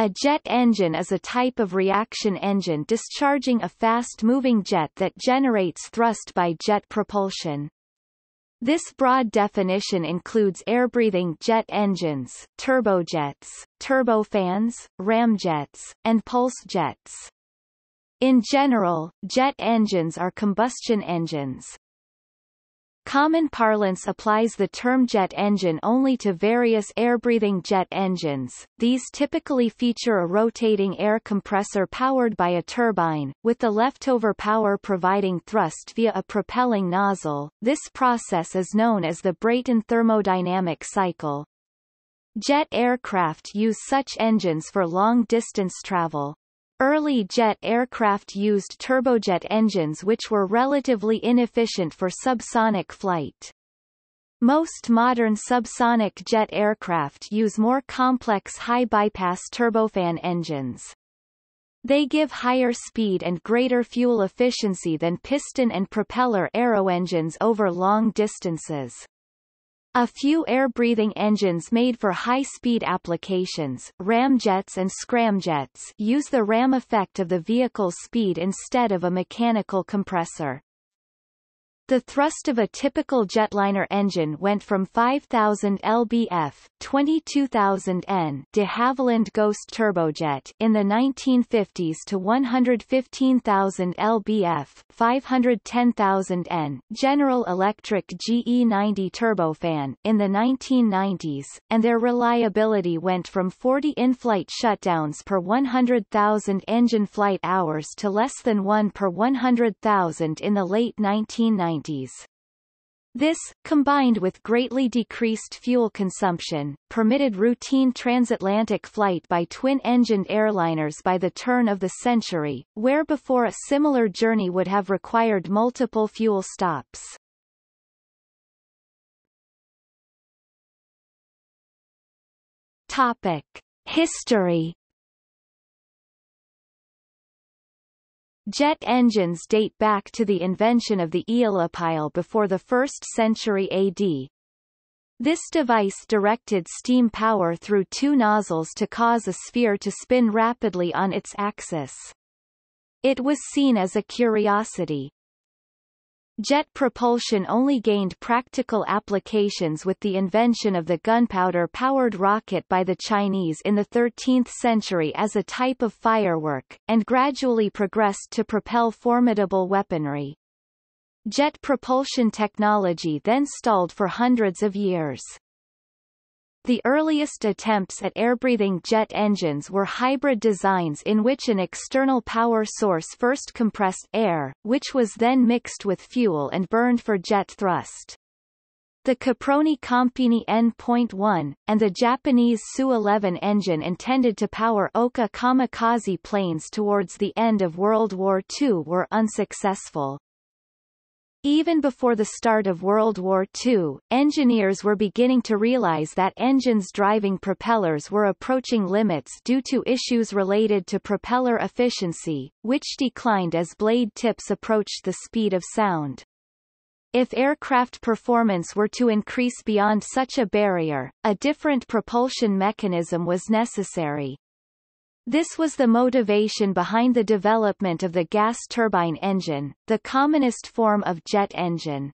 A jet engine is a type of reaction engine discharging a fast-moving jet that generates thrust by jet propulsion. This broad definition includes air-breathing jet engines, turbojets, turbofans, ramjets, and pulse jets. In general, jet engines are combustion engines. Common parlance applies the term jet engine only to various air-breathing jet engines. These typically feature a rotating air compressor powered by a turbine, with the leftover power providing thrust via a propelling nozzle. This process is known as the Brayton thermodynamic cycle. Jet aircraft use such engines for long-distance travel. Early jet aircraft used turbojet engines which were relatively inefficient for subsonic flight. Most modern subsonic jet aircraft use more complex high-bypass turbofan engines. They give higher speed and greater fuel efficiency than piston and propeller aeroengines over long distances. A few air-breathing engines made for high-speed applications, ramjets and scramjets use the ram effect of the vehicle's speed instead of a mechanical compressor. The thrust of a typical jetliner engine went from 5,000 lbf 22,000 N de Havilland Ghost turbojet in the 1950s to 115,000 lbf 510,000 N General Electric GE90 turbofan in the 1990s, and their reliability went from 40 in-flight shutdowns per 100,000 engine flight hours to less than 1 per 100,000 in the late 1990s. 1990s. This, combined with greatly decreased fuel consumption, permitted routine transatlantic flight by twin-engined airliners by the turn of the century, where before a similar journey would have required multiple fuel stops. History Jet engines date back to the invention of the aeolipile before the 1st century AD. This device directed steam power through two nozzles to cause a sphere to spin rapidly on its axis. It was seen as a curiosity. Jet propulsion only gained practical applications with the invention of the gunpowder-powered rocket by the Chinese in the 13th century as a type of firework, and gradually progressed to propel formidable weaponry. Jet propulsion technology then stalled for hundreds of years. The earliest attempts at air-breathing jet engines were hybrid designs in which an external power source first compressed air, which was then mixed with fuel and burned for jet thrust. The Caproni Compini N.1, and the Japanese Tsu-11 engine intended to power Ohka kamikaze planes towards the end of World War II were unsuccessful. Even before the start of World War II, engineers were beginning to realize that engines driving propellers were approaching limits due to issues related to propeller efficiency, which declined as blade tips approached the speed of sound. If aircraft performance were to increase beyond such a barrier, a different propulsion mechanism was necessary. This was the motivation behind the development of the gas turbine engine, the commonest form of jet engine.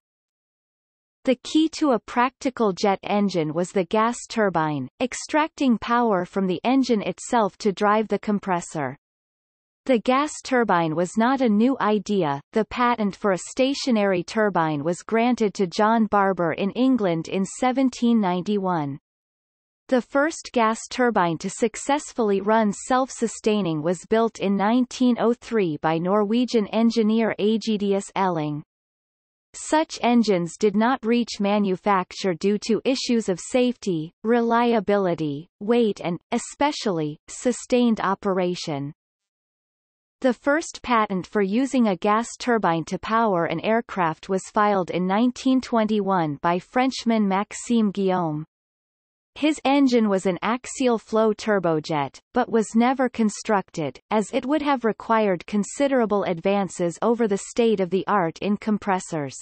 The key to a practical jet engine was the gas turbine, extracting power from the engine itself to drive the compressor. The gas turbine was not a new idea, the patent for a stationary turbine was granted to John Barber in England in 1791. The first gas turbine to successfully run self-sustaining was built in 1903 by Norwegian engineer Aegidius Elling. Such engines did not reach manufacture due to issues of safety, reliability, weight and, especially, sustained operation. The first patent for using a gas turbine to power an aircraft was filed in 1921 by Frenchman Maxime Guillaume. His engine was an axial flow turbojet, but was never constructed, as it would have required considerable advances over the state of the art in compressors.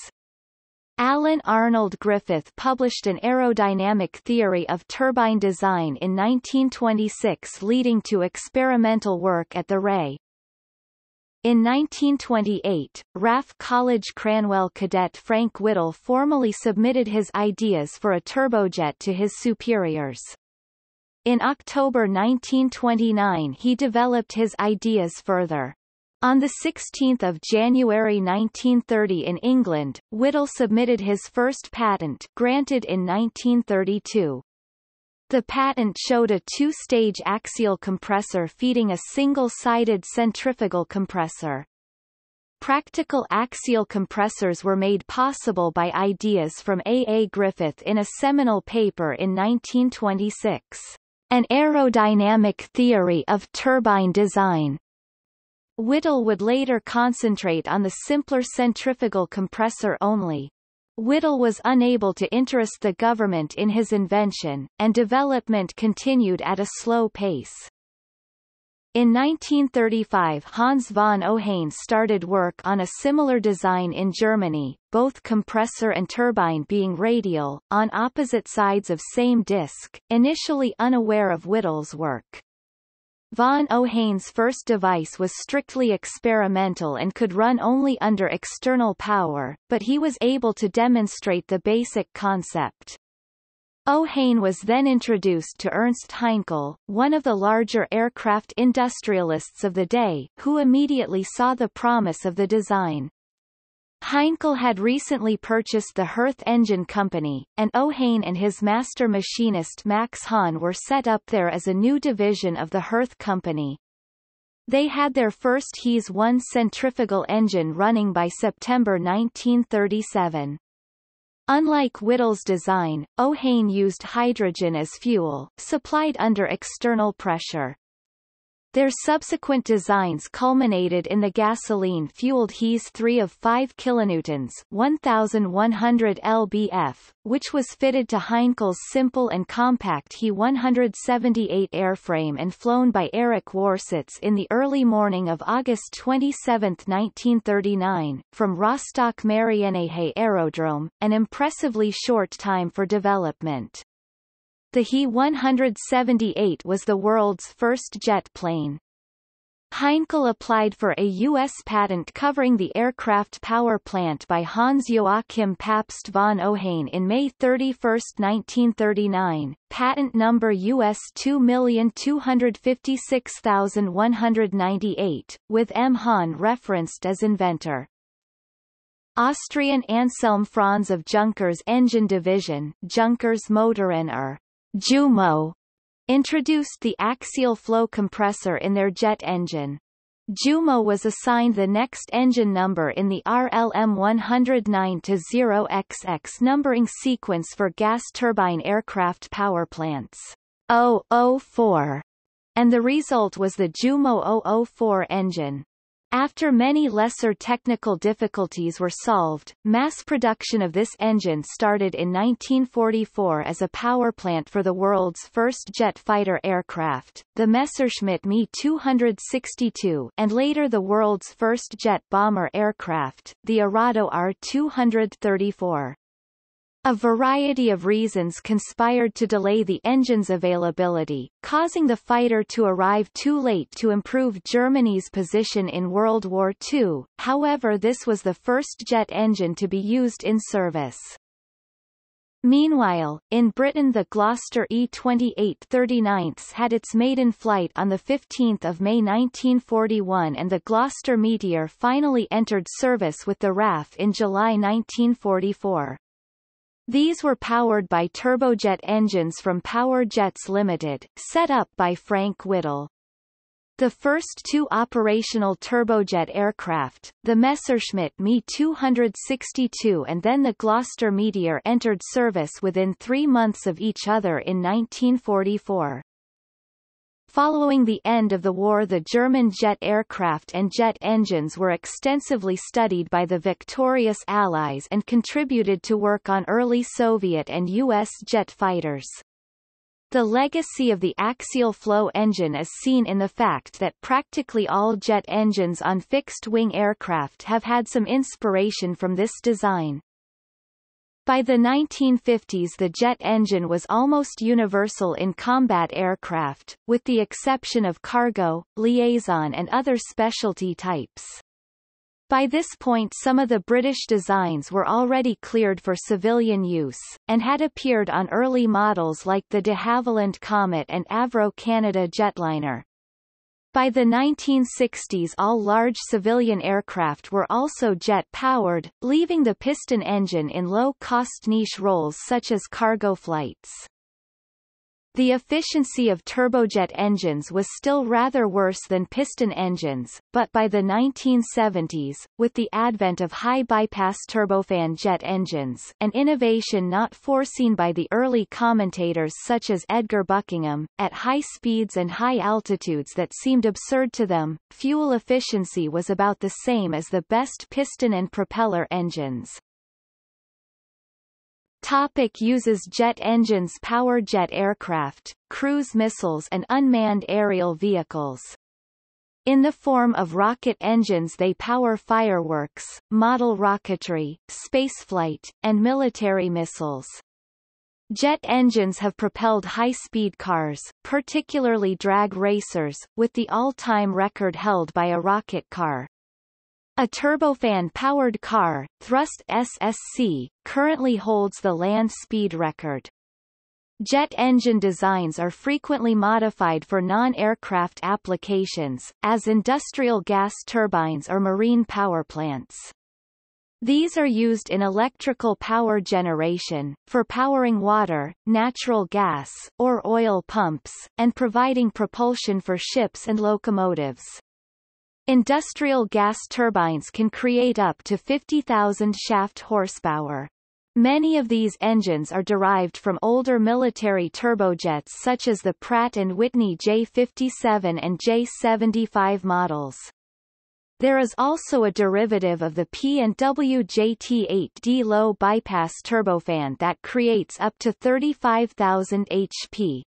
Alan Arnold Griffith published an aerodynamic theory of turbine design in 1926 leading to experimental work at the RAE. In 1928, RAF College Cranwell cadet Frank Whittle formally submitted his ideas for a turbojet to his superiors. In October 1929 he developed his ideas further. On 16 January 1930 in England, Whittle submitted his first patent granted in 1932. The patent showed a two-stage axial compressor feeding a single-sided centrifugal compressor. Practical axial compressors were made possible by ideas from A. A. Griffith in a seminal paper in 1926. An aerodynamic theory of turbine design Whittle would later concentrate on the simpler centrifugal compressor only. Whittle was unable to interest the government in his invention, and development continued at a slow pace. In 1935 Hans von Ohain started work on a similar design in Germany, both compressor and turbine being radial, on opposite sides of same disc, initially unaware of Whittle's work. Von Ohain's first device was strictly experimental and could run only under external power, but he was able to demonstrate the basic concept. Ohain was then introduced to Ernst Heinkel, one of the larger aircraft industrialists of the day, who immediately saw the promise of the design. Heinkel had recently purchased the Hirth Engine Company, and Ohain and his master machinist Max Hahn were set up there as a new division of the Hirth Company. They had their first HeS 1 centrifugal engine running by September 1937. Unlike Whittle's design, Ohain used hydrogen as fuel, supplied under external pressure. Their subsequent designs culminated in the gasoline-fueled HeS 3 of 5 kilonewtons 1,100 lbf, which was fitted to Heinkel's simple and compact He 178 airframe and flown by Erich Warsitz in the early morning of August 27, 1939, from Rostock Marienehe Aerodrome, an impressively short time for development. The He-178 was the world's first jet plane. Heinkel applied for a U.S. patent covering the aircraft power plant by Hans Joachim Pabst von Ohain in May 31, 1939, patent number US 2256198, with M. Hahn referenced as inventor. Austrian Anselm Franz of Junkers Engine Division Junkers Motoren er Jumo introduced the axial flow compressor in their jet engine. Jumo was assigned the next engine number in the RLM 109-0XX numbering sequence for gas turbine aircraft power plants. 004, and the result was the Jumo 004 engine. After many lesser technical difficulties were solved, mass production of this engine started in 1944 as a power plant for the world's first jet fighter aircraft, the Messerschmitt Me 262 and later the world's first jet bomber aircraft, the Arado Ar 234. A variety of reasons conspired to delay the engine's availability, causing the fighter to arrive too late to improve Germany's position in World War II, however this was the first jet engine to be used in service. Meanwhile, in Britain the Gloster E-28 39 had its maiden flight on 15 May 1941 and the Gloster Meteor finally entered service with the RAF in July 1944. These were powered by turbojet engines from Power Jets Limited, set up by Frank Whittle. The first two operational turbojet aircraft, the Messerschmitt Me 262 and then the Gloster Meteor entered service within three months of each other in 1944. Following the end of the war the German jet aircraft and jet engines were extensively studied by the victorious Allies and contributed to work on early Soviet and U.S. jet fighters. The legacy of the axial flow engine is seen in the fact that practically all jet engines on fixed-wing aircraft have had some inspiration from this design. By the 1950s the jet engine was almost universal in combat aircraft, with the exception of cargo, liaison and other specialty types. By this point some of the British designs were already cleared for civilian use, and had appeared on early models like the de Havilland Comet and Avro Canada jetliner. By the 1960s all large civilian aircraft were also jet-powered, leaving the piston engine in low-cost niche roles such as cargo flights. The efficiency of turbojet engines was still rather worse than piston engines, but by the 1970s, with the advent of high-bypass turbofan jet engines an innovation not foreseen by the early commentators such as Edgar Buckingham, at high speeds and high altitudes that seemed absurd to them, fuel efficiency was about the same as the best piston and propeller engines. Topic uses Jet engines power jet aircraft, cruise missiles and unmanned aerial vehicles. In the form of rocket engines they power fireworks, model rocketry, spaceflight, and military missiles. Jet engines have propelled high-speed cars, particularly drag racers, with the all-time record held by a rocket car. A turbofan-powered car, Thrust SSC, currently holds the land speed record. Jet engine designs are frequently modified for non-aircraft applications, as industrial gas turbines or marine power plants. These are used in electrical power generation, for powering water, natural gas, or oil pumps, and providing propulsion for ships and locomotives. Industrial gas turbines can create up to 50,000 shaft horsepower. Many of these engines are derived from older military turbojets such as the Pratt & Whitney J57 and J75 models. There is also a derivative of the P&W JT8D low bypass turbofan that creates up to 35,000 HP.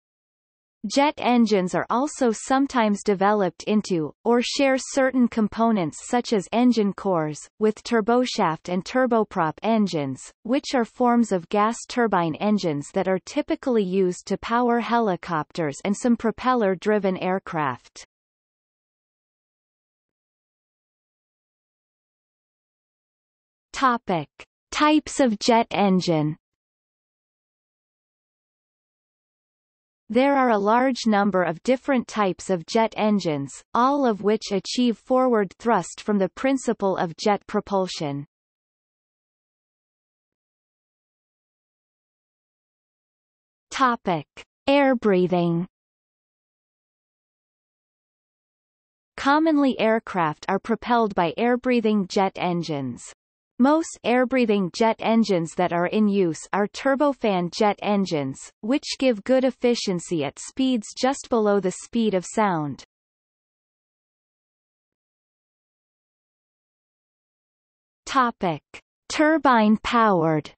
Jet engines are also sometimes developed into, or share certain components such as engine cores, with turboshaft and turboprop engines, which are forms of gas turbine engines that are typically used to power helicopters and some propeller-driven aircraft. Topic. Types of jet engine There are a large number of different types of jet engines, all of which achieve forward thrust from the principle of jet propulsion. Topic: Air breathing. Commonly aircraft are propelled by air-breathing jet engines. Most air-breathing jet engines that are in use are turbofan jet engines, which give good efficiency at speeds just below the speed of sound. Topic: Turbine-powered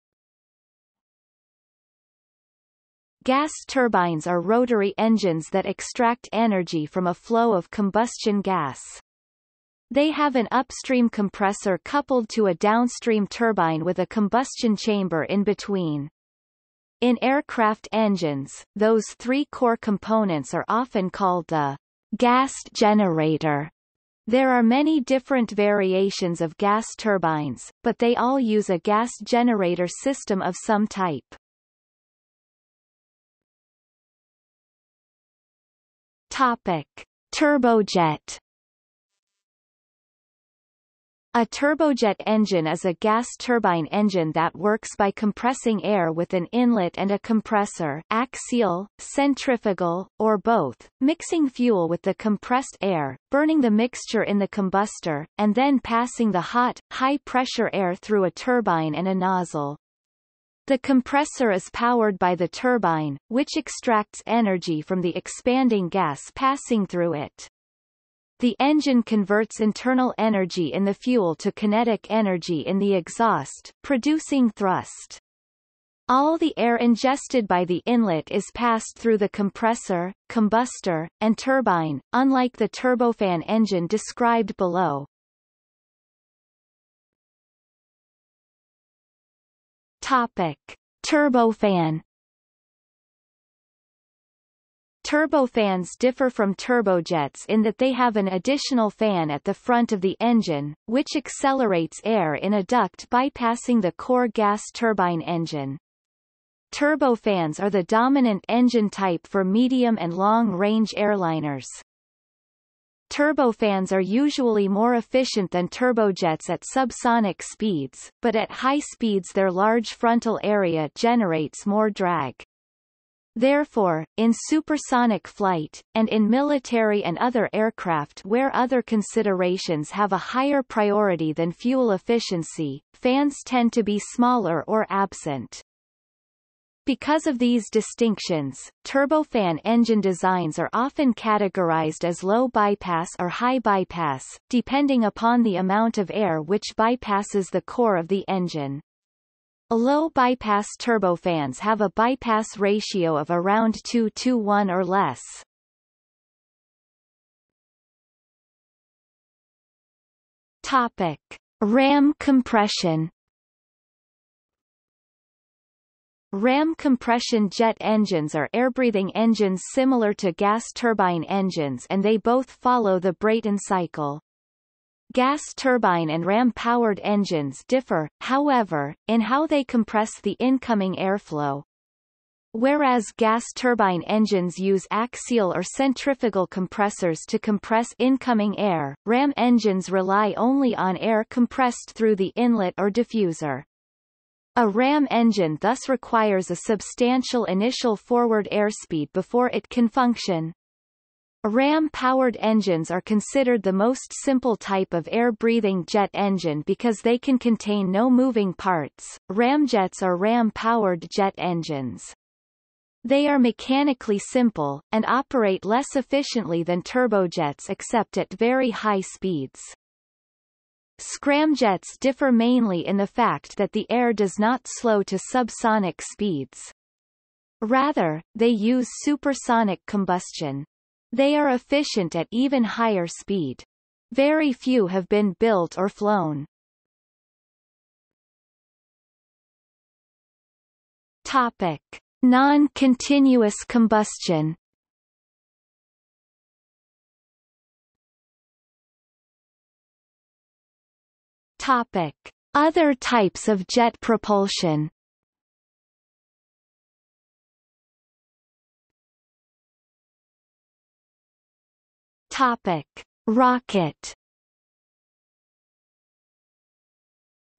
Gas turbines are rotary engines that extract energy from a flow of combustion gas. They have an upstream compressor coupled to a downstream turbine with a combustion chamber in between. In aircraft engines, those three core components are often called the gas generator. There are many different variations of gas turbines, but they all use a gas generator system of some type. Topic. Turbojet a turbojet engine is a gas turbine engine that works by compressing air with an inlet and a compressor axial, centrifugal, or both, mixing fuel with the compressed air, burning the mixture in the combustor, and then passing the hot, high-pressure air through a turbine and a nozzle. The compressor is powered by the turbine, which extracts energy from the expanding gas passing through it. The engine converts internal energy in the fuel to kinetic energy in the exhaust, producing thrust. All the air ingested by the inlet is passed through the compressor, combustor, and turbine, unlike the turbofan engine described below. Topic. Turbofan Turbofans differ from turbojets in that they have an additional fan at the front of the engine, which accelerates air in a duct bypassing the core gas turbine engine. Turbofans are the dominant engine type for medium and long-range airliners. Turbofans are usually more efficient than turbojets at subsonic speeds, but at high speeds their large frontal area generates more drag. Therefore, in supersonic flight, and in military and other aircraft where other considerations have a higher priority than fuel efficiency, fans tend to be smaller or absent. Because of these distinctions, turbofan engine designs are often categorized as low bypass or high bypass, depending upon the amount of air which bypasses the core of the engine. Low bypass turbofans have a bypass ratio of around 2 to 1 or less. Topic: Ram compression. Ram compression jet engines are air-breathing engines similar to gas turbine engines and they both follow the Brayton cycle. Gas turbine and ram-powered engines differ, however, in how they compress the incoming airflow. Whereas gas turbine engines use axial or centrifugal compressors to compress incoming air, ram engines rely only on air compressed through the inlet or diffuser. A ram engine thus requires a substantial initial forward airspeed before it can function. Ram-powered engines are considered the most simple type of air-breathing jet engine because they can contain no moving parts. Ramjets are ram-powered jet engines. They are mechanically simple, and operate less efficiently than turbojets except at very high speeds. Scramjets differ mainly in the fact that the air does not slow to subsonic speeds. Rather, they use supersonic combustion. They are efficient at even higher speed. Very few have been built or flown. Topic. Non-continuous combustion Topic. Other types of jet propulsion Topic: Rocket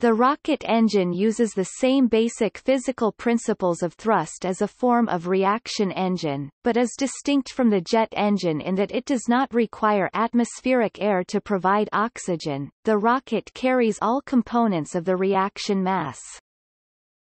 The rocket engine uses the same basic physical principles of thrust as a form of reaction engine, but is distinct from the jet engine in that it does not require atmospheric air to provide oxygen. The rocket carries all components of the reaction mass.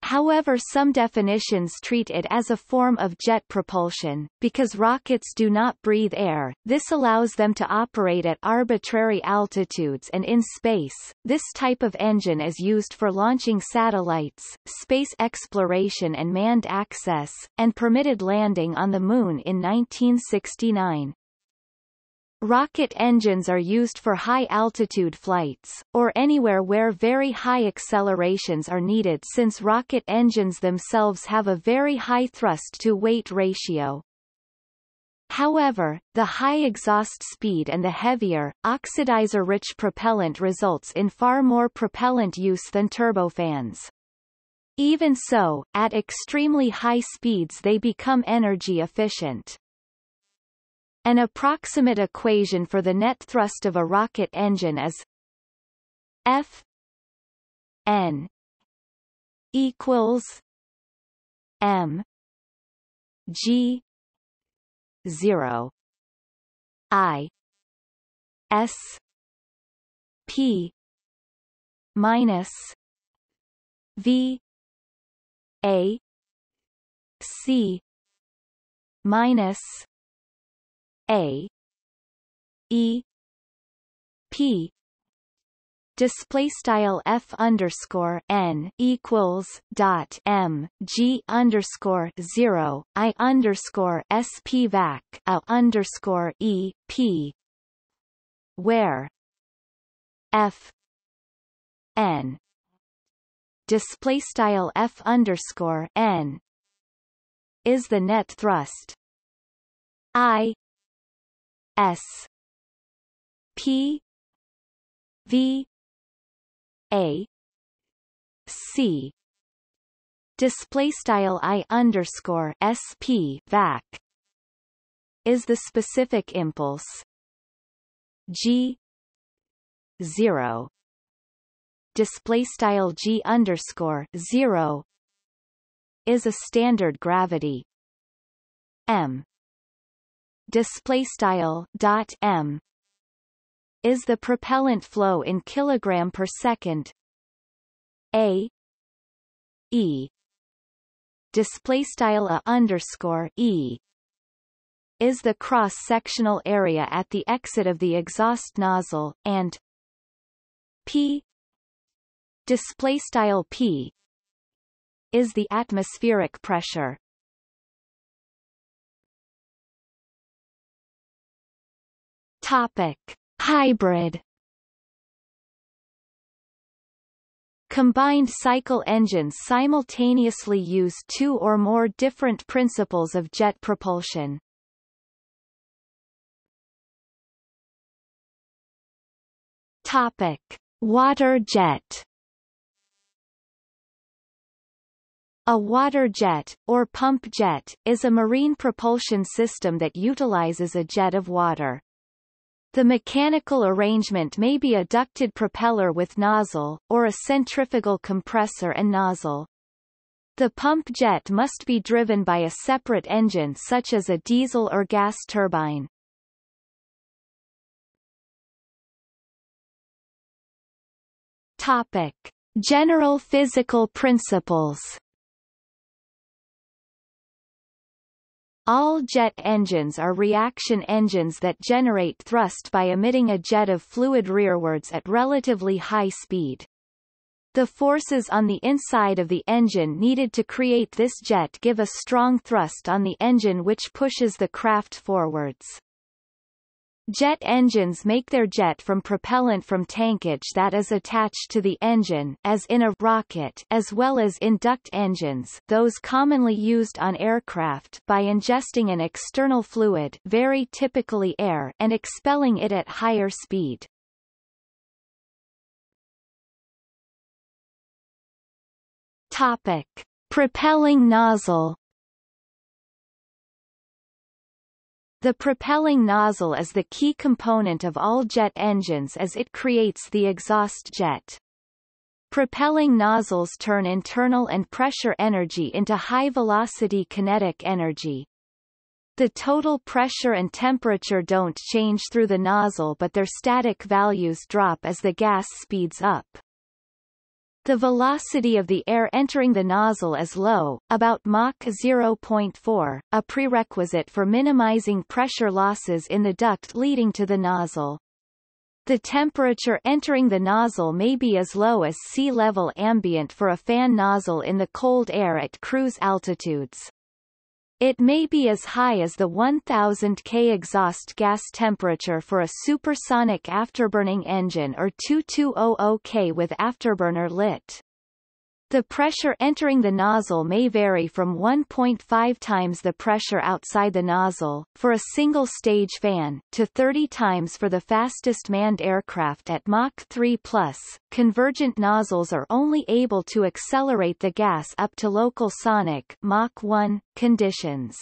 However some definitions treat it as a form of jet propulsion, because rockets do not breathe air, this allows them to operate at arbitrary altitudes and in space. This type of engine is used for launching satellites, space exploration and manned access, and permitted landing on the Moon in 1969. Rocket engines are used for high-altitude flights, or anywhere where very high accelerations are needed since rocket engines themselves have a very high thrust-to-weight ratio. However, the high exhaust speed and the heavier, oxidizer-rich propellant results in far more propellant use than turbofans. Even so, at extremely high speeds they become energy efficient. An approximate equation for the net thrust of a rocket engine is F N equals M G zero I S P minus V A C minus a. E. P. Display style f underscore n equals dot m g underscore zero i underscore s p vac a underscore e p. Where f n display style F underscore N is the net thrust. I S P V A C. Display style I underscore SP vac is the specific impulse G zero. Display style G underscore zero. Is a standard gravity M display style dot M is the propellant flow in kilogram per second A E display style a underscore E is the cross-sectional area at the exit of the exhaust nozzle, and P display style P is the atmospheric pressure. Topic: Hybrid Combined cycle engines simultaneously use two or more different principles of jet propulsion. Topic: Water jet. A water jet, or pump jet, is a marine propulsion system that utilizes a jet of water. The mechanical arrangement may be a ducted propeller with nozzle, or a centrifugal compressor and nozzle. The pump jet must be driven by a separate engine such as a diesel or gas turbine. Topic. General physical principles All jet engines are reaction engines that generate thrust by emitting a jet of fluid rearwards at relatively high speed. The forces on the inside of the engine needed to create this jet give a strong thrust on the engine which pushes the craft forwards. Jet engines make their jet from propellant from tankage that is attached to the engine as in a rocket as well as in duct engines those commonly used on aircraft by ingesting an external fluid very typically air and expelling it at higher speed. Topic. Propelling nozzle The propelling nozzle is the key component of all jet engines as it creates the exhaust jet. Propelling nozzles turn internal and pressure energy into high-velocity kinetic energy. The total pressure and temperature don't change through the nozzle but their static values drop as the gas speeds up. The velocity of the air entering the nozzle is low, about Mach 0.4, a prerequisite for minimizing pressure losses in the duct leading to the nozzle. The temperature entering the nozzle may be as low as sea level ambient for a fan nozzle in the cold air at cruise altitudes. It may be as high as the 1000 K exhaust gas temperature for a supersonic afterburning engine or 2200 K with afterburner lit. The pressure entering the nozzle may vary from 1.5 times the pressure outside the nozzle, for a single-stage fan, to 30 times for the fastest manned aircraft at Mach 3+. Convergent nozzles are only able to accelerate the gas up to local sonic Mach 1 conditions.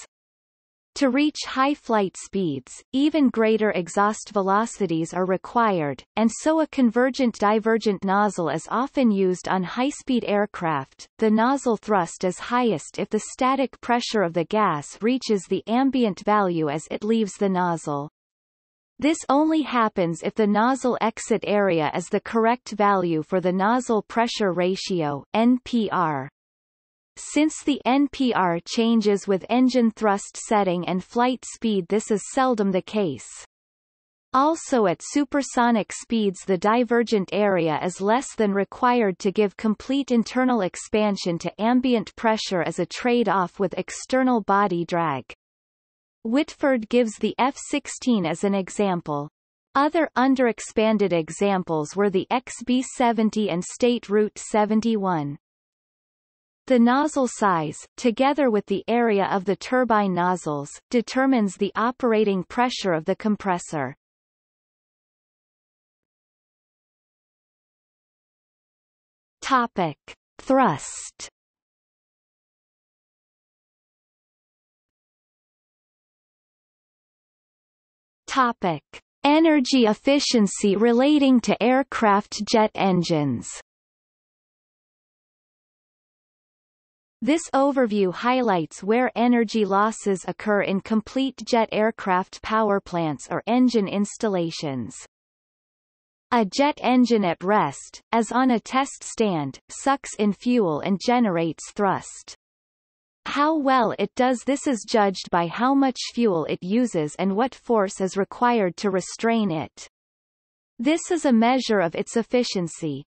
To reach high flight speeds, even greater exhaust velocities are required, and so a convergent-divergent nozzle is often used on high-speed aircraft. The nozzle thrust is highest if the static pressure of the gas reaches the ambient value as it leaves the nozzle. This only happens if the nozzle exit area is the correct value for the nozzle pressure ratio NPR. Since the NPR changes with engine thrust setting and flight speed this is seldom the case. Also at supersonic speeds the divergent area is less than required to give complete internal expansion to ambient pressure as a trade-off with external body drag. Whitford gives the F-16 as an example. Other underexpanded examples were the XB-70 and State Route 71. The nozzle size, together with the area of the turbine nozzles, determines the operating pressure of the compressor. Topic: Thrust. Topic: Energy efficiency relating to aircraft jet engines. This overview highlights where energy losses occur in complete jet aircraft power plants or engine installations. A jet engine at rest, as on a test stand, sucks in fuel and generates thrust. How well it does this is judged by how much fuel it uses and what force is required to restrain it. This is a measure of its efficiency.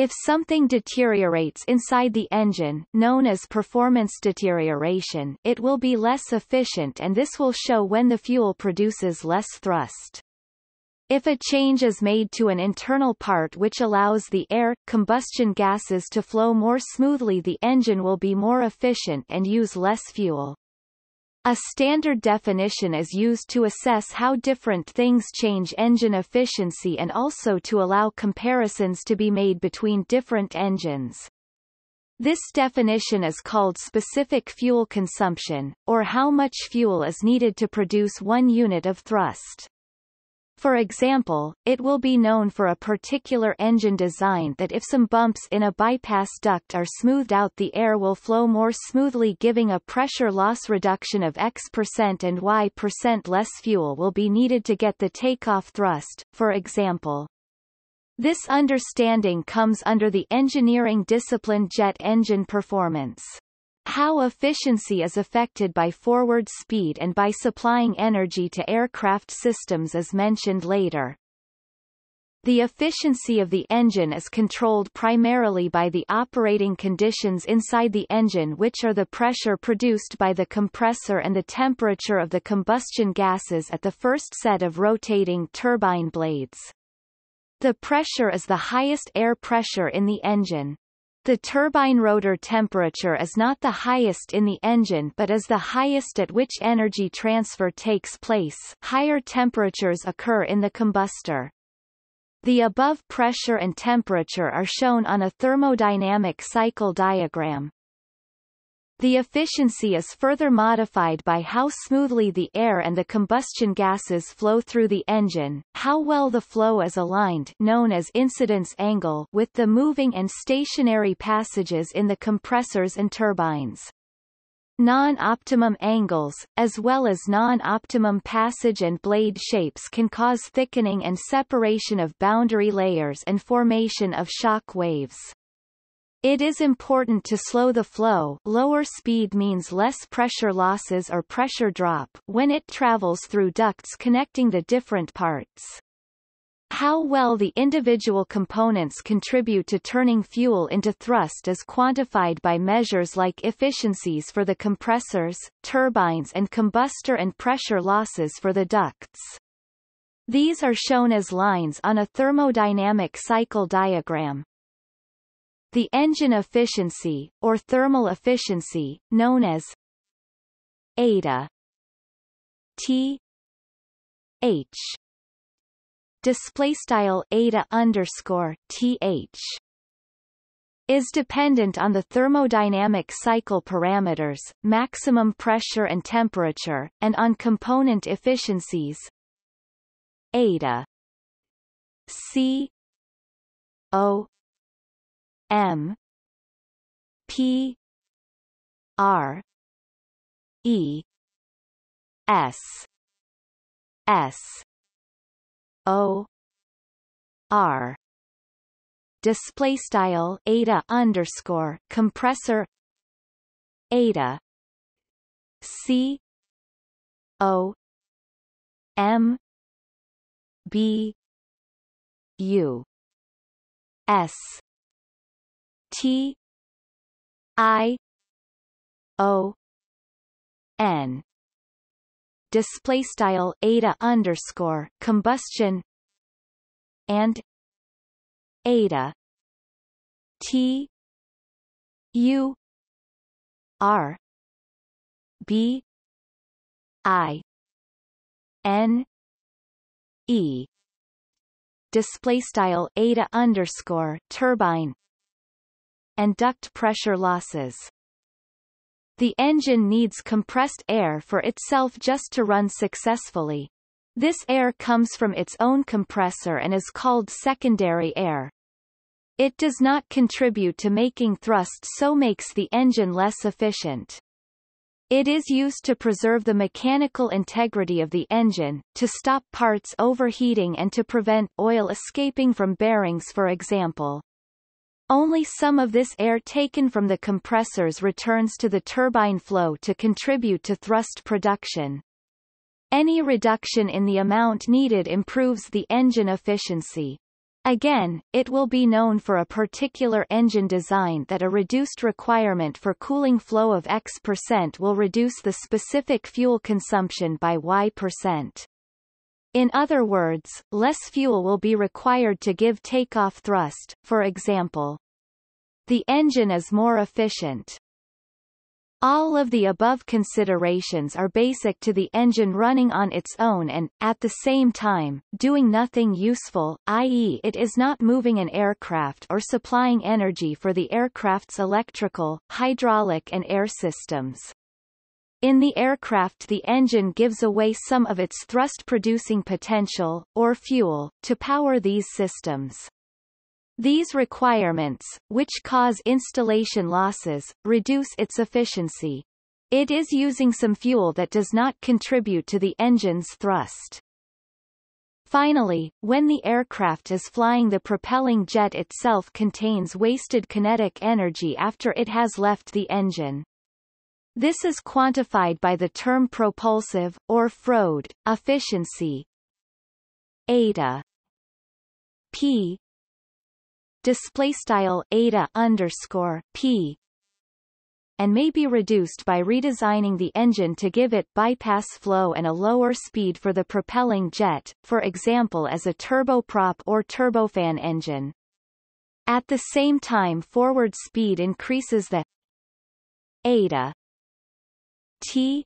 If something deteriorates inside the engine, known as performance deterioration, it will be less efficient and this will show when the fuel produces less thrust. If a change is made to an internal part which allows the air, combustion gases to flow more smoothly the engine will be more efficient and use less fuel. A standard definition is used to assess how different things change engine efficiency and also to allow comparisons to be made between different engines. This definition is called specific fuel consumption, or how much fuel is needed to produce one unit of thrust. For example, it will be known for a particular engine design that if some bumps in a bypass duct are smoothed out the air will flow more smoothly giving a pressure loss reduction of X percent and Y percent less fuel will be needed to get the takeoff thrust, for example. This understanding comes under the engineering discipline jet engine performance. How efficiency is affected by forward speed and by supplying energy to aircraft systems is mentioned later. The efficiency of the engine is controlled primarily by the operating conditions inside the engine which are the pressure produced by the compressor and the temperature of the combustion gases at the first set of rotating turbine blades. The pressure is the highest air pressure in the engine. The turbine rotor temperature is not the highest in the engine but is the highest at which energy transfer takes place higher temperatures occur in the combustor. The above pressure and temperature are shown on a thermodynamic cycle diagram. The efficiency is further modified by how smoothly the air and the combustion gases flow through the engine, how well the flow is aligned known as incidence angle with the moving and stationary passages in the compressors and turbines. Non-optimum angles, as well as non-optimum passage and blade shapes can cause thickening and separation of boundary layers and formation of shock waves. It is important to slow the flow lower speed means less pressure losses or pressure drop when it travels through ducts connecting the different parts. How well the individual components contribute to turning fuel into thrust is quantified by measures like efficiencies for the compressors, turbines and combustor and pressure losses for the ducts. These are shown as lines on a thermodynamic cycle diagram. The engine efficiency, or thermal efficiency, known as eta T H display style eta underscore th is dependent on the thermodynamic cycle parameters, maximum pressure and temperature, and on component efficiencies. Eta C O M P R E S S O R. Display style eta underscore compressor eta C O M B U S T I O N. Display style eta underscore combustion and eta T U R B I N E. Display style eta underscore turbine and duct pressure losses. The engine needs compressed air for itself just to run successfully. This air comes from its own compressor and is called secondary air. It does not contribute to making thrust so makes the engine less efficient. It is used to preserve the mechanical integrity of the engine, to stop parts overheating and to prevent oil escaping from bearings for example. Only some of this air taken from the compressors returns to the turbine flow to contribute to thrust production. Any reduction in the amount needed improves the engine efficiency. Again, it will be known for a particular engine design that a reduced requirement for cooling flow of X percent will reduce the specific fuel consumption by Y percent. In other words, less fuel will be required to give takeoff thrust, for example. The engine is more efficient. All of the above considerations are basic to the engine running on its own and, at the same time, doing nothing useful, i.e. it is not moving an aircraft or supplying energy for the aircraft's electrical, hydraulic and air systems. In the aircraft the engine gives away some of its thrust-producing potential, or fuel, to power these systems. These requirements, which cause installation losses, reduce its efficiency. It is using some fuel that does not contribute to the engine's thrust. Finally, when the aircraft is flying the propelling jet itself contains wasted kinetic energy after it has left the engine. This is quantified by the term propulsive, or Froude, efficiency. Eta P display style eta underscore P and may be reduced by redesigning the engine to give it bypass flow and a lower speed for the propelling jet, for example as a turboprop or turbofan engine. At the same time forward speed increases the eta T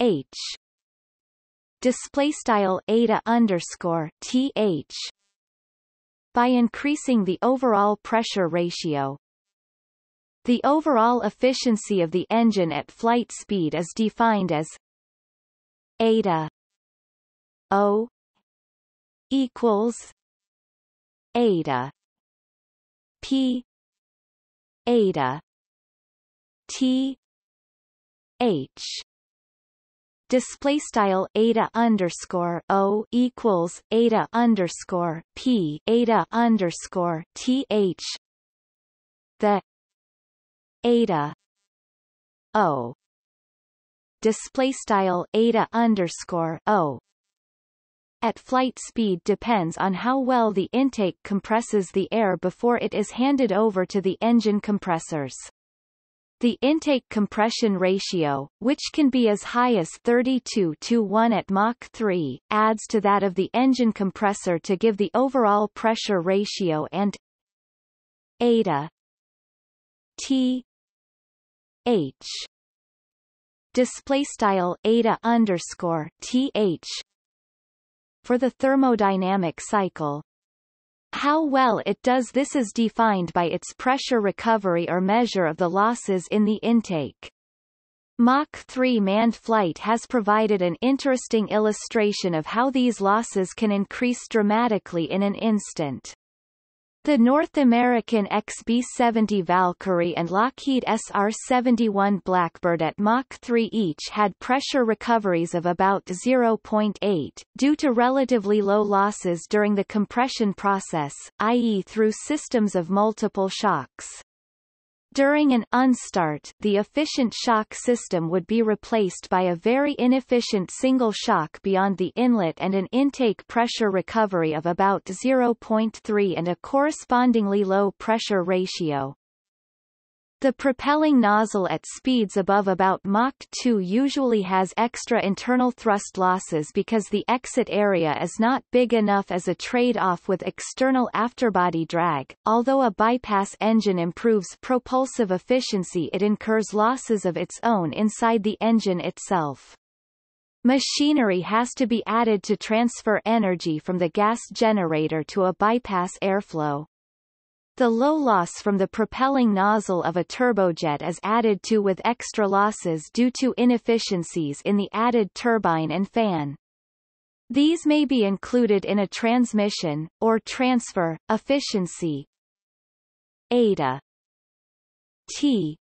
H display style eta underscore th by increasing the overall pressure ratio. The overall efficiency of the engine at flight speed is defined as eta O equals eta P eta T H. Display style eta underscore o equals eta underscore p eta underscore th the eta o. Display style eta underscore o. At flight speed depends on how well the intake compresses the air before it is handed over to the engine compressors. The intake compression ratio, which can be as high as 32 to 1 at Mach 3, adds to that of the engine compressor to give the overall pressure ratio and eta T H. Display style eta underscore th for the thermodynamic cycle how well it does this is defined by its pressure recovery or measure of the losses in the intake. Mach 3 manned flight has provided an interesting illustration of how these losses can increase dramatically in an instant. The North American XB-70 Valkyrie and Lockheed SR-71 Blackbird at Mach 3 each had pressure recoveries of about 0.8, due to relatively low losses during the compression process, i.e. through systems of multiple shocks. During an unstart, the efficient shock system would be replaced by a very inefficient single shock beyond the inlet and an intake pressure recovery of about 0.3 and a correspondingly low pressure ratio. The propelling nozzle at speeds above about Mach 2 usually has extra internal thrust losses because the exit area is not big enough as a trade-off with external afterbody drag. Although a bypass engine improves propulsive efficiency it incurs losses of its own inside the engine itself. Machinery has to be added to transfer energy from the gas generator to a bypass airflow. The low loss from the propelling nozzle of a turbojet is added to with extra losses due to inefficiencies in the added turbine and fan. These may be included in a transmission, or transfer, efficiency. eta T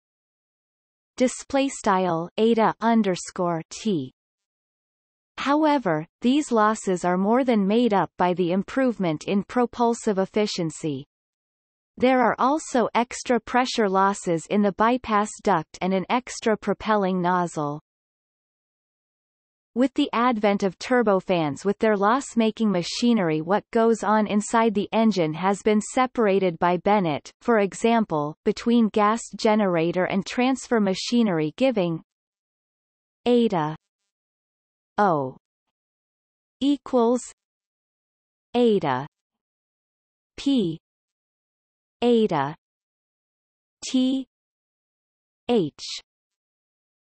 display style eta underscore T. However, these losses are more than made up by the improvement in propulsive efficiency. There are also extra pressure losses in the bypass duct and an extra propelling nozzle. With the advent of turbofans with their loss-making machinery what goes on inside the engine has been separated by Bennett, for example, between gas generator and transfer machinery giving eta O equals eta P Eta. T. H.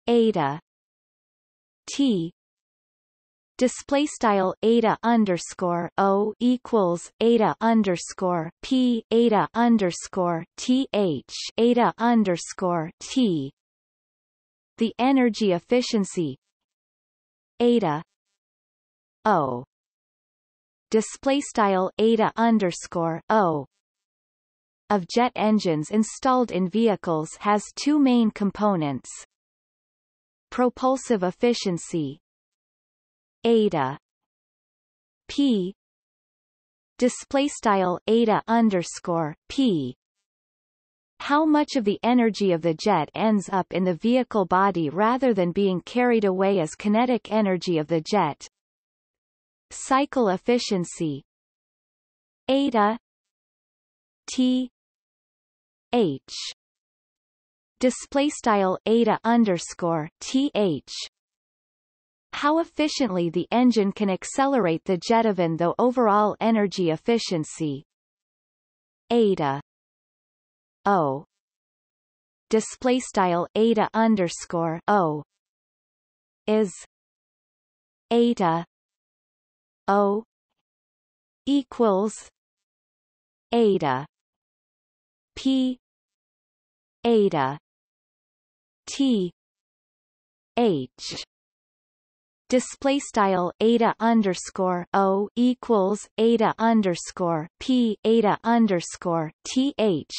Eta. T. Display style Eta underscore O equals Eta underscore P Eta underscore T H Eta underscore T. The energy efficiency. Eta. O. Display style Eta underscore O of jet engines installed in vehicles has two main components. Propulsive efficiency. eta P. Display style underscore P. How much of the energy of the jet ends up in the vehicle body rather than being carried away as kinetic energy of the jet. Cycle efficiency. eta T H. Display style Eta underscore th how efficiently the engine can accelerate the jet even though overall energy efficiency. Eta. O. Display style Eta underscore O. Is. Eta. O. Equals. Eta P. Eta. T. H. Display style Eta underscore O equals Eta underscore P Eta underscore TH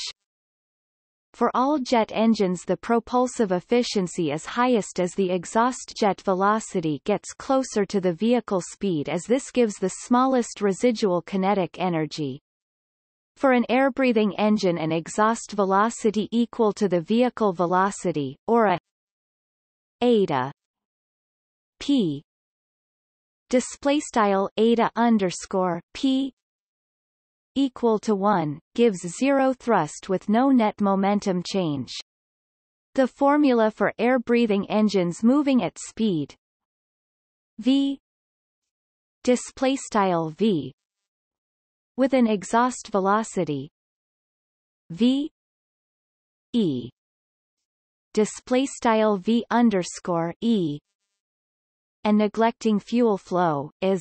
for all jet engines the propulsive efficiency is highest as the exhaust jet velocity gets closer to the vehicle speed as this gives the smallest residual kinetic energy. For an air-breathing engine an exhaust velocity equal to the vehicle velocity, or a eta P. Display style eta underscore P equal to 1, gives zero thrust with no net momentum change. The formula for air-breathing engines moving at speed. V. Display style V with an exhaust velocity v e. Display style v underscore e. And neglecting fuel flow is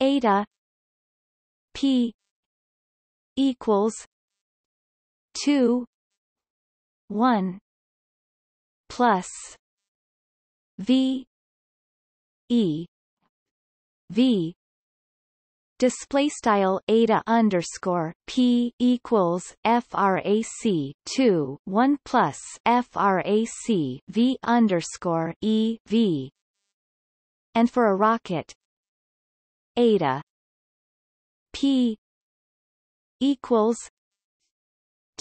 eta p equals 2 1 plus v e v display style eta underscore p equals frac 2 1 plus frac v underscore e v. And for a rocket eta p equals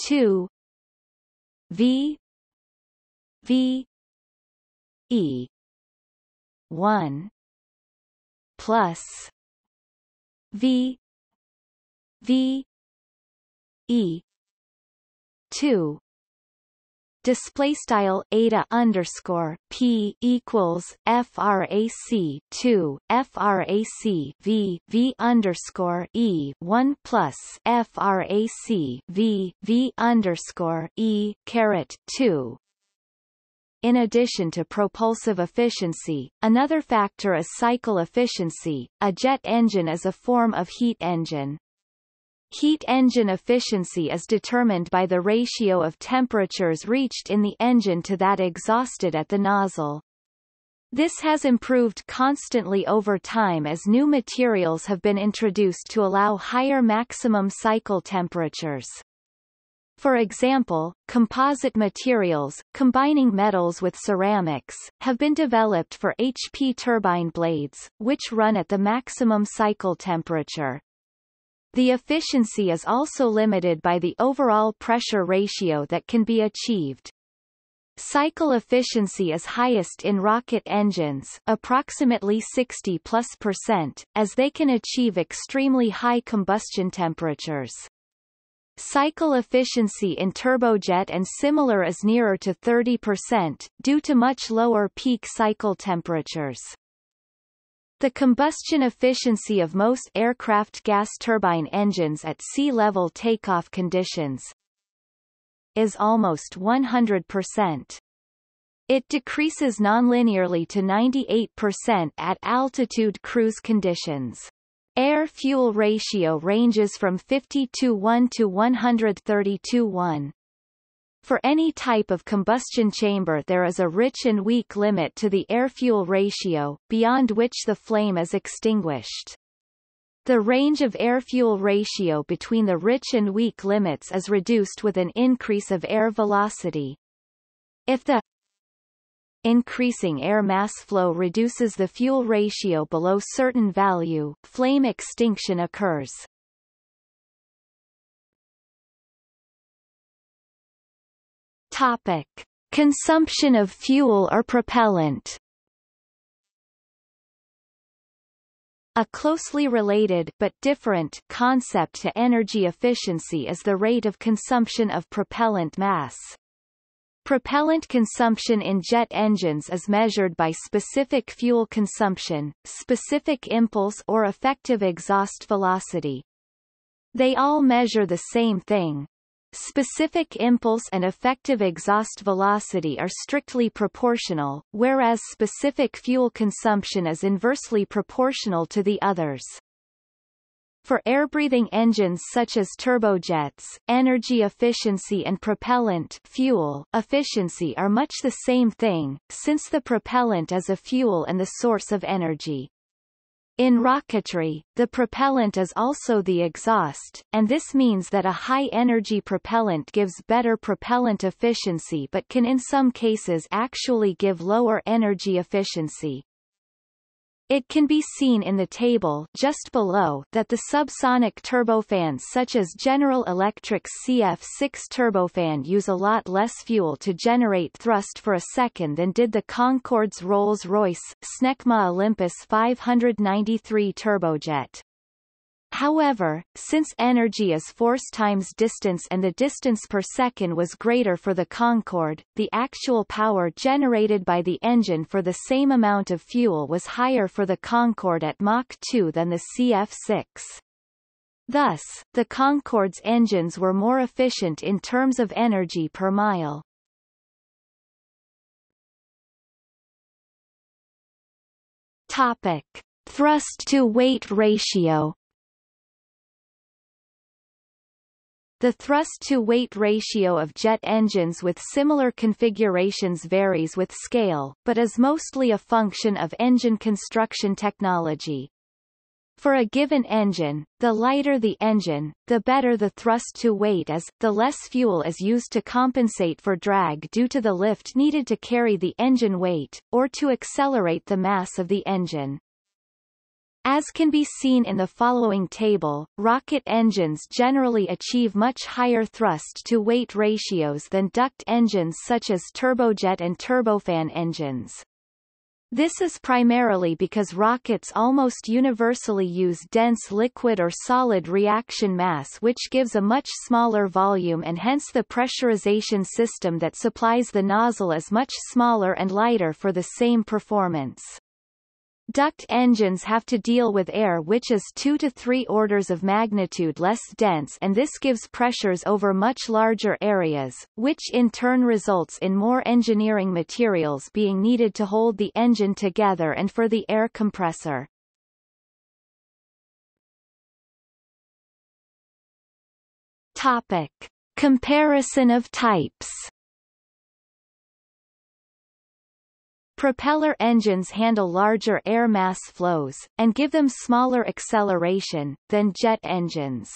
2 v v e 1 plus V V E. two. Display style eta underscore p equals frac 2 frac v v underscore e 1 plus frac v v underscore e caret 2 in addition to propulsive efficiency, another factor is cycle efficiency. A jet engine is a form of heat engine. Heat engine efficiency is determined by the ratio of temperatures reached in the engine to that exhausted at the nozzle. This has improved constantly over time as new materials have been introduced to allow higher maximum cycle temperatures. For example, composite materials, combining metals with ceramics, have been developed for HP turbine blades, which run at the maximum cycle temperature. The efficiency is also limited by the overall pressure ratio that can be achieved. Cycle efficiency is highest in rocket engines approximately 60 plus percent, as they can achieve extremely high combustion temperatures. Cycle efficiency in turbojet and similar is nearer to 30%, due to much lower peak cycle temperatures. The combustion efficiency of most aircraft gas turbine engines at sea level takeoff conditions is almost 100%. It decreases nonlinearly to 98% at altitude cruise conditions. Air-fuel ratio ranges from 50-1 to 132-1. For any type of combustion chamber there is a rich and weak limit to the air-fuel ratio, beyond which the flame is extinguished. The range of air-fuel ratio between the rich and weak limits is reduced with an increase of air velocity. If the Increasing air mass flow reduces the fuel ratio below certain value, flame extinction occurs. Topic. Consumption of fuel or propellant A closely related but different concept to energy efficiency is the rate of consumption of propellant mass. Propellant consumption in jet engines is measured by specific fuel consumption, specific impulse or effective exhaust velocity. They all measure the same thing. Specific impulse and effective exhaust velocity are strictly proportional, whereas specific fuel consumption is inversely proportional to the others. For air-breathing engines such as turbojets, energy efficiency and propellant fuel efficiency are much the same thing, since the propellant is a fuel and the source of energy. In rocketry, the propellant is also the exhaust, and this means that a high-energy propellant gives better propellant efficiency but can in some cases actually give lower energy efficiency. It can be seen in the table just below that the subsonic turbofans such as General Electric's CF6 turbofan use a lot less fuel to generate thrust for a second than did the Concorde's Rolls-Royce, Snecma Olympus 593 turbojet. However, since energy is force times distance and the distance per second was greater for the Concorde, the actual power generated by the engine for the same amount of fuel was higher for the Concorde at Mach 2 than the CF6. Thus, the Concorde's engines were more efficient in terms of energy per mile. Topic. Thrust-to-weight ratio The thrust-to-weight ratio of jet engines with similar configurations varies with scale, but is mostly a function of engine construction technology. For a given engine, the lighter the engine, the better the thrust-to-weight is, the less fuel is used to compensate for drag due to the lift needed to carry the engine weight, or to accelerate the mass of the engine. As can be seen in the following table, rocket engines generally achieve much higher thrust-to-weight ratios than duct engines such as turbojet and turbofan engines. This is primarily because rockets almost universally use dense liquid or solid reaction mass which gives a much smaller volume and hence the pressurization system that supplies the nozzle is much smaller and lighter for the same performance. Duct engines have to deal with air which is 2 to 3 orders of magnitude less dense and this gives pressures over much larger areas, which in turn results in more engineering materials being needed to hold the engine together and for the air compressor. Topic. Comparison of types Propeller engines handle larger air mass flows, and give them smaller acceleration, than jet engines.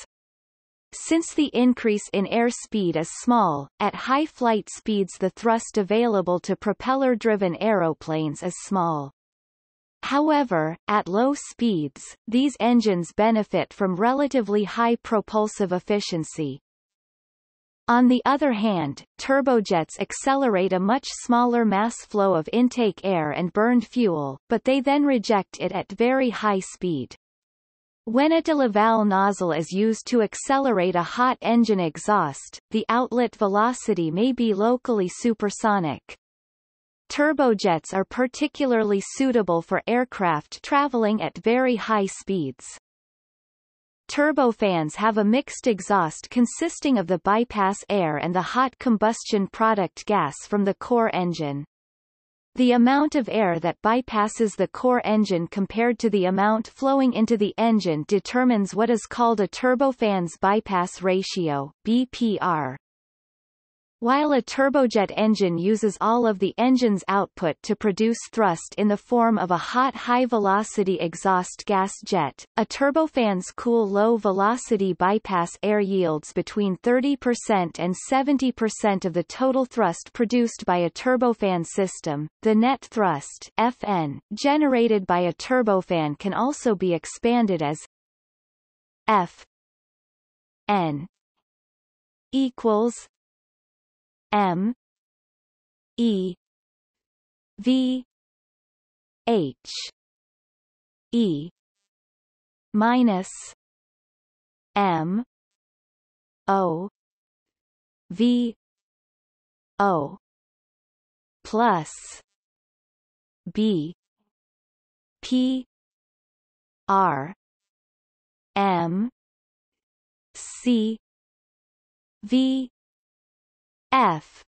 Since the increase in air speed is small, at high flight speeds the thrust available to propeller-driven aeroplanes is small. However, at low speeds, these engines benefit from relatively high propulsive efficiency, on the other hand, turbojets accelerate a much smaller mass flow of intake air and burned fuel, but they then reject it at very high speed. When a de Laval nozzle is used to accelerate a hot engine exhaust, the outlet velocity may be locally supersonic. Turbojets are particularly suitable for aircraft traveling at very high speeds. Turbofans have a mixed exhaust consisting of the bypass air and the hot combustion product gas from the core engine. The amount of air that bypasses the core engine compared to the amount flowing into the engine determines what is called a turbofan's bypass ratio BPR. While a turbojet engine uses all of the engine's output to produce thrust in the form of a hot high-velocity exhaust gas jet, a turbofan's cool low-velocity bypass air yields between 30% and 70% of the total thrust produced by a turbofan system. The net thrust FN generated by a turbofan can also be expanded as F N equals M E V H E minus M O V O plus B P R M C V F.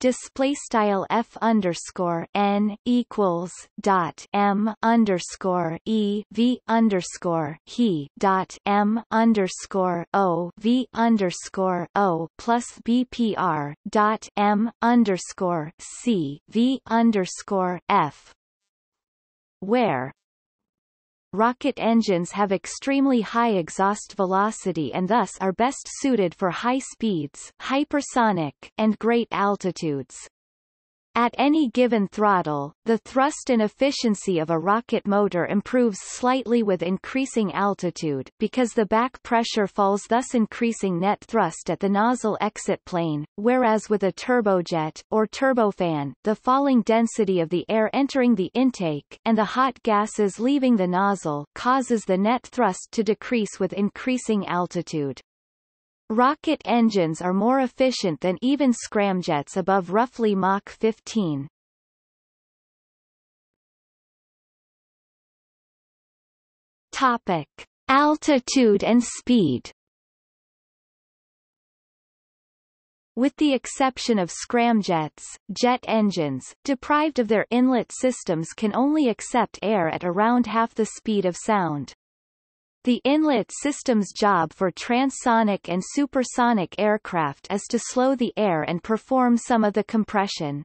Display style f underscore n equals dot m underscore e v underscore he dot m underscore o v underscore o plus bpr dot m underscore c v underscore f where rocket engines have extremely high exhaust velocity and thus are best suited for high speeds hypersonic, and great altitudes. At any given throttle, the thrust and efficiency of a rocket motor improves slightly with increasing altitude because the back pressure falls thus increasing net thrust at the nozzle exit plane, whereas with a turbojet or turbofan, the falling density of the air entering the intake and the hot gases leaving the nozzle causes the net thrust to decrease with increasing altitude. Rocket engines are more efficient than even scramjets above roughly Mach 15. Topic: Altitude and speed. With the exception of scramjets, jet engines, deprived of their inlet systems can only accept air at around half the speed of sound. The inlet system's job for transonic and supersonic aircraft is to slow the air and perform some of the compression.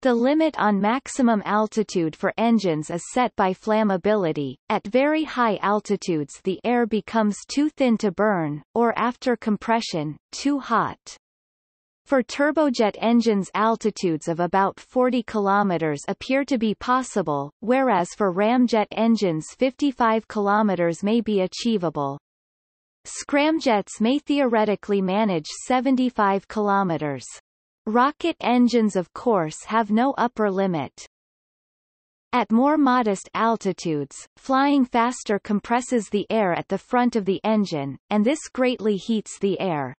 The limit on maximum altitude for engines is set by flammability. At very high altitudes the air becomes too thin to burn, or after compression, too hot. For turbojet engines altitudes of about 40 km appear to be possible, whereas for ramjet engines 55 km may be achievable. Scramjets may theoretically manage 75 km. Rocket engines of course have no upper limit. At more modest altitudes, flying faster compresses the air at the front of the engine, and this greatly heats the air.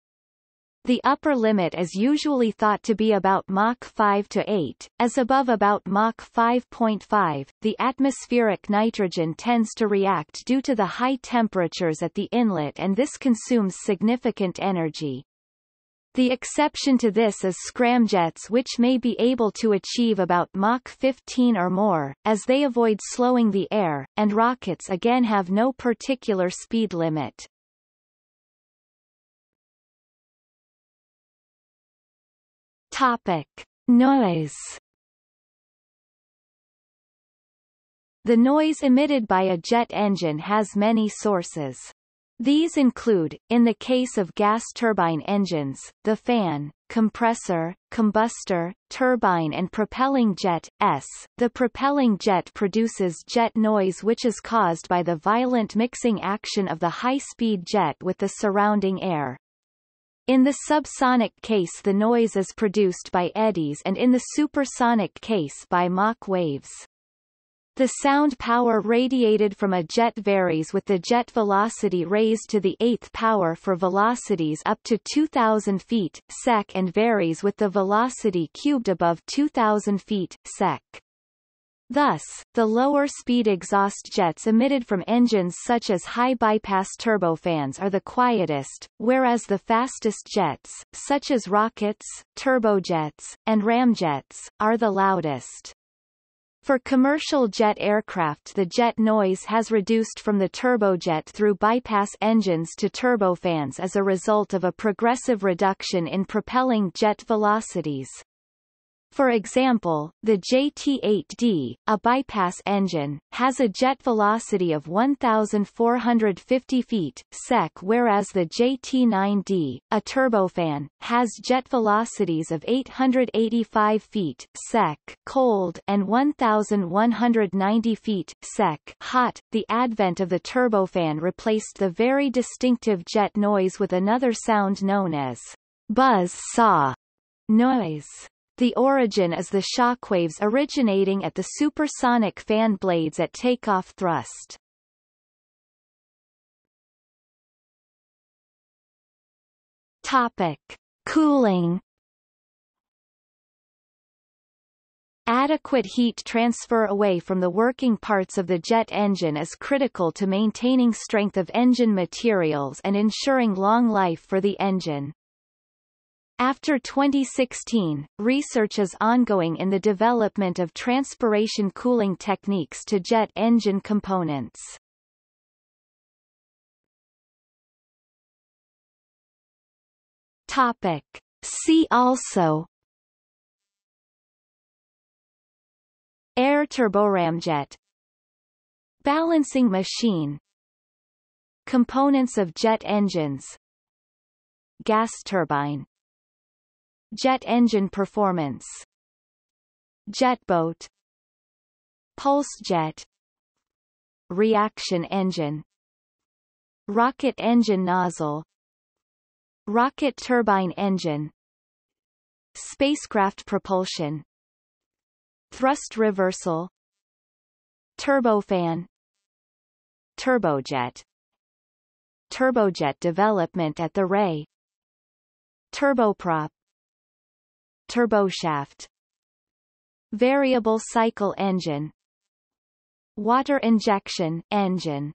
The upper limit is usually thought to be about Mach 5 to 8, as above about Mach 5.5. The atmospheric nitrogen tends to react due to the high temperatures at the inlet and this consumes significant energy. The exception to this is scramjets which may be able to achieve about Mach 15 or more, as they avoid slowing the air, and rockets again have no particular speed limit. Topic. Noise The noise emitted by a jet engine has many sources. These include, in the case of gas turbine engines, the fan, compressor, combustor, turbine and propelling jet, S. The propelling jet produces jet noise which is caused by the violent mixing action of the high-speed jet with the surrounding air. In the subsonic case the noise is produced by eddies and in the supersonic case by Mach waves. The sound power radiated from a jet varies with the jet velocity raised to the eighth power for velocities up to 2,000 feet sec and varies with the velocity cubed above 2,000 feet sec. Thus, the lower-speed exhaust jets emitted from engines such as high-bypass turbofans are the quietest, whereas the fastest jets, such as rockets, turbojets, and ramjets, are the loudest. For commercial jet aircraft the jet noise has reduced from the turbojet through bypass engines to turbofans as a result of a progressive reduction in propelling jet velocities. For example, the JT-8D, a bypass engine, has a jet velocity of 1,450 feet sec whereas the JT-9D, a turbofan, has jet velocities of 885 feet sec cold and 1,190 feet sec hot. The advent of the turbofan replaced the very distinctive jet noise with another sound known as buzz saw noise. The origin is the shockwaves originating at the supersonic fan blades at takeoff thrust. Topic. Cooling Adequate heat transfer away from the working parts of the jet engine is critical to maintaining strength of engine materials and ensuring long life for the engine. After 2016, research is ongoing in the development of transpiration cooling techniques to jet engine components. Topic. See also Air turboramjet Balancing machine Components of jet engines Gas turbine Jet engine performance. Jet boat. Pulse jet. Reaction engine. Rocket engine nozzle. Rocket turbine engine. Spacecraft propulsion. Thrust reversal. Turbofan. Turbojet. Turbojet development at the RAE. Turboprop turboshaft. Variable cycle engine. Water injection engine